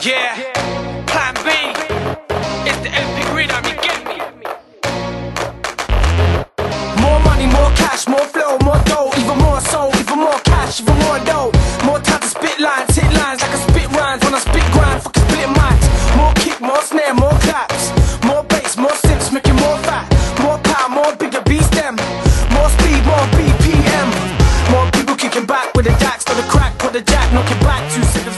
Yeah, plan B. It's the MP Green me get me. More money, more cash, more flow, more dough, even more soul, even more cash, even more dough. More time to spit lines, hit lines like a spit rhymes when I spit grind, fucking split minds. More kick, more snare, more claps. More bass, more sips, making more fat. More power, more bigger beast them. More speed, more BPM. More people kicking back with the jacks, for the crack, put the jack, knocking back, two seconds.